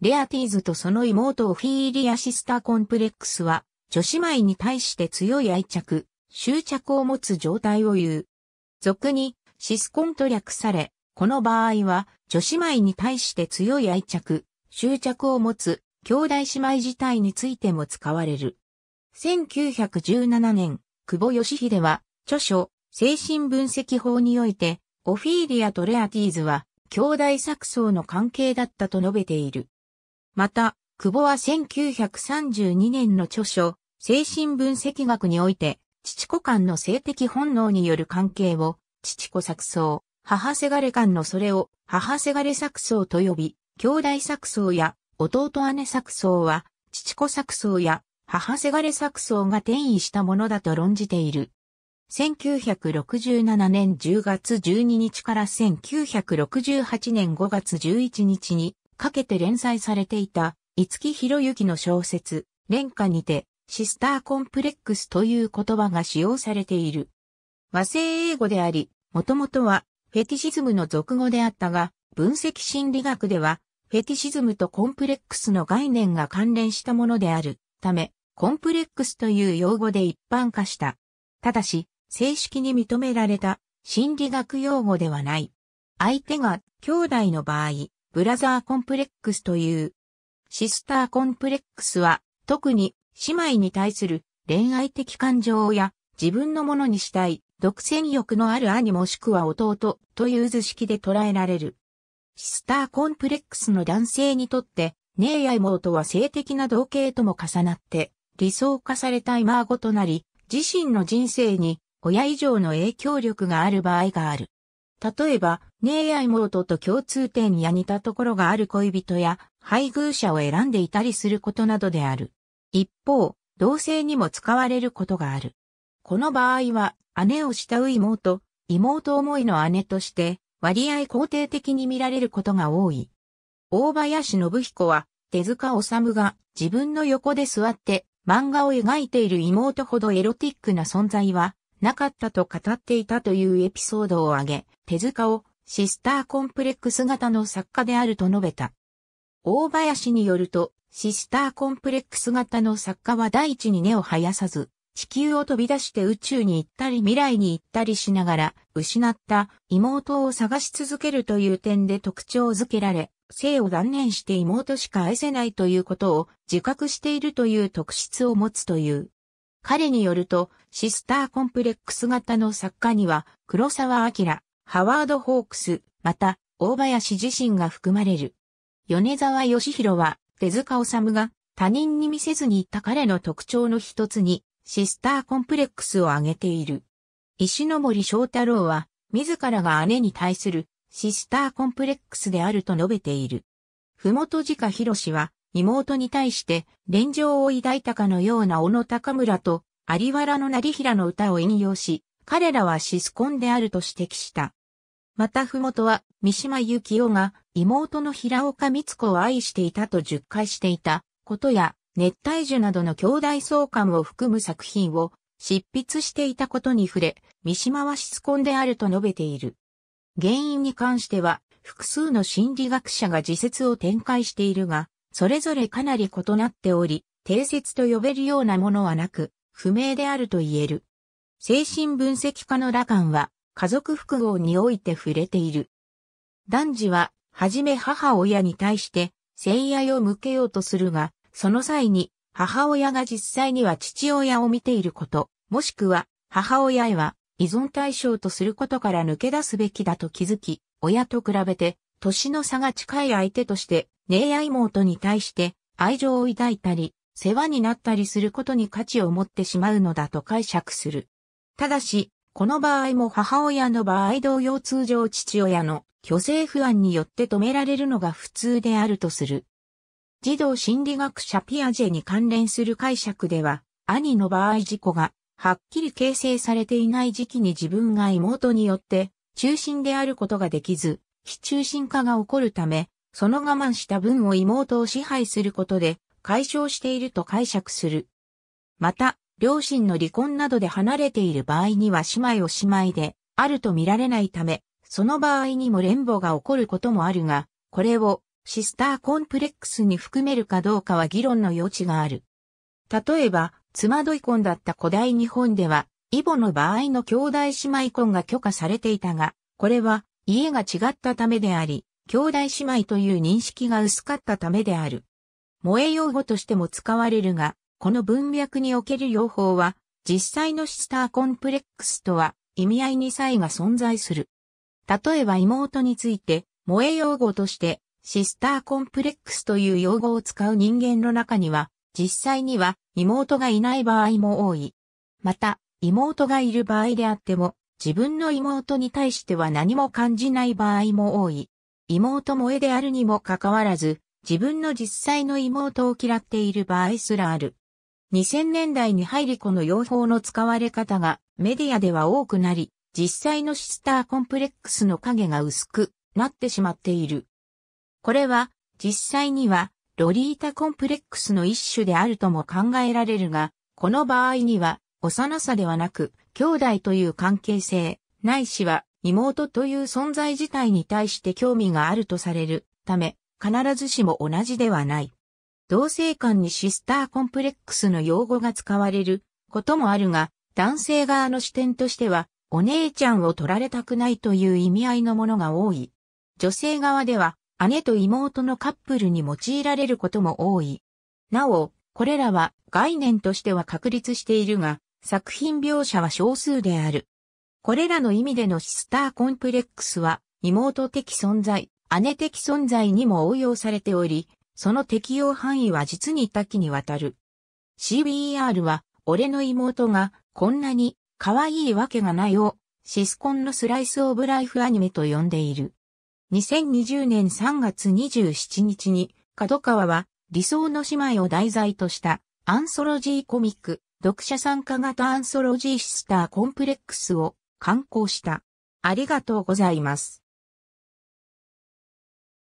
レアティーズとその妹オフィーリアシスターコンプレックスは、女子妹に対して強い愛着、執着を持つ状態を言う。俗にシスコンと略され、この場合は女子妹に対して強い愛着、執着を持つ兄弟姉妹自体についても使われる。1917年、久保義秀は著書、精神分析法において、オフィーリアとレアティーズは兄弟錯綜の関係だったと述べている。また、久保は1932年の著書、精神分析学において、父子間の性的本能による関係を、父子錯綜、母せがれ間のそれを、母せがれ錯綜と呼び、兄弟錯綜や弟姉錯綜は、父子錯綜や母せがれ錯綜が転移したものだと論じている。1967年10月12日から1968年5月11日にかけて連載されていた、五木博之の小説、連歌にて、シスターコンプレックスという言葉が使用されている。和製英語であり、もともとはフェティシズムの俗語であったが、分析心理学では、フェティシズムとコンプレックスの概念が関連したものであるため、コンプレックスという用語で一般化した。ただし、正式に認められた心理学用語ではない。相手が兄弟の場合、ブラザーコンプレックスという。シスターコンプレックスは、特に姉妹に対する恋愛的感情や自分のものにしたい独占欲のある兄もしくは弟という図式で捉えられる。シスターコンプレックスの男性にとって、姉や妹は性的な同型とも重なって理想化された孫となり、自身の人生に親以上の影響力がある場合がある。例えば、姉や妹と共通点や似たところがある恋人や配偶者を選んでいたりすることなどである。一方、同性にも使われることがある。この場合は、姉を慕う妹、妹思いの姉として、割合肯定的に見られることが多い。大林信彦は、手塚治虫が自分の横で座って漫画を描いている妹ほどエロティックな存在はなかったと語っていたというエピソードを挙げ、手塚をシスターコンプレックス型の作家であると述べた。大林によると、シスターコンプレックス型の作家は第一に根を生やさず、地球を飛び出して宇宙に行ったり未来に行ったりしながら、失った妹を探し続けるという点で特徴づけられ、性を断念して妹しか愛せないということを自覚しているという特質を持つという。彼によると、シスターコンプレックス型の作家には、黒沢明、ハワード・ホークス、また、大林自身が含まれる。米沢義弘は、手塚治虫が他人に見せずに言った彼の特徴の一つに、シスターコンプレックスを挙げている。石森章太郎は、自らが姉に対するシスターコンプレックスであると述べている。ふもとじかひろしは、妹に対して連情を抱いたかのような小野高村と有原の成平の歌を引用し、彼らはシスコンであると指摘した。またふもとは三島由紀夫が妹の平岡光子を愛していたと述回していたことや熱帯樹などの兄弟相関を含む作品を執筆していたことに触れ、三島は質根であると述べている。原因に関しては、複数の心理学者が自説を展開しているが、それぞれかなり異なっており、定説と呼べるようなものはなく、不明であると言える。精神分析家のラカンは、家族複合において触れている。男児は、はじめ母親に対して、性愛を向けようとするが、その際に、母親が実際には父親を見ていること、もしくは、母親へは依存対象とすることから抜け出すべきだと気づき、親と比べて、年の差が近い相手として姉や妹に対して愛情を抱いたり、世話になったりすることに価値を持ってしまうのだと解釈する。ただし、この場合も母親の場合同様通常父親の虚勢不安によって止められるのが普通であるとする。児童心理学者ピアジェに関連する解釈では、兄の場合事故がはっきり形成されていない時期に自分が妹によって中心であることができず、非中心化が起こるため、その我慢した分を妹を支配することで解消していると解釈する。また、両親の離婚などで離れている場合には姉妹を姉妹であると見られないため、その場合にも連母が起こることもあるが、これをシスターコンプレックスに含めるかどうかは議論の余地がある。例えば、妻どい婚だった古代日本では、イボの場合の兄弟姉妹婚が許可されていたが、これは家が違ったためであり、兄弟姉妹という認識が薄かったためである。萌え用語としても使われるが、この文脈における用法は、実際のシスターコンプレックスとは意味合いに差異が存在する。例えば妹について、萌え用語としてシスターコンプレックスという用語を使う人間の中には、実際には妹がいない場合も多い。また、妹がいる場合であっても、自分の妹に対しては何も感じない場合も多い。妹萌えであるにもかかわらず、自分の実際の妹を嫌っている場合すらある。2000年代に入りこの用法の使われ方がメディアでは多くなり、実際のシスターコンプレックスの影が薄くなってしまっている。これは実際にはロリータコンプレックスの一種であるとも考えられるが、この場合には幼さではなく兄弟という関係性、ないしは妹という存在自体に対して興味があるとされるため、必ずしも同じではない。同性間にシスターコンプレックスの用語が使われることもあるが、男性側の視点としては、お姉ちゃんを取られたくないという意味合いのものが多い。女性側では、姉と妹のカップルに用いられることも多い。なお、これらは概念としては確立しているが、作品描写は少数である。これらの意味でのシスターコンプレックスは、妹的存在、姉的存在にも応用されており、その適用範囲は実に多岐にわたる。CBR は、俺の妹がこんなに可愛いわけがないをシスコンのスライスオブライフアニメと呼んでいる。2020年3月27日に、角川は理想の姉妹を題材としたアンソロジーコミック、読者参加型アンソロジーシスターコンプレックスを刊行した。ありがとうございます。